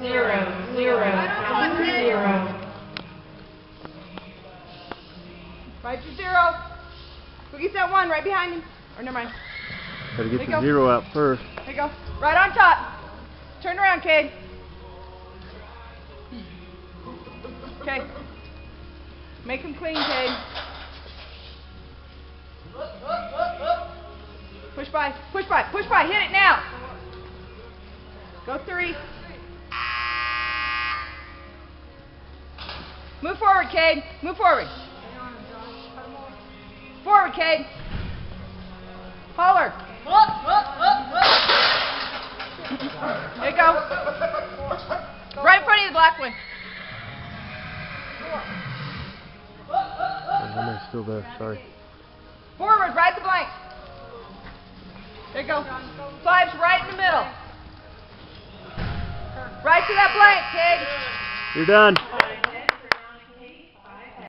zero, zero, count zero. Right to zero. Boogie's at one, right behind him. Or never mind. Gotta get you the go. zero out first. There you go. Right on top. Turn around, Cade. Okay. Make him clean, Cade. Push by, push by, push by. Hit it now. Go three. Move forward, Cade. Move forward. Forward, Cade. Holler. There you go. Right in front of the black one. Oh, Somebody's still there, sorry. Forward, right the blank. There you go. Five's right in the middle. Right to that blank, kid. You're done.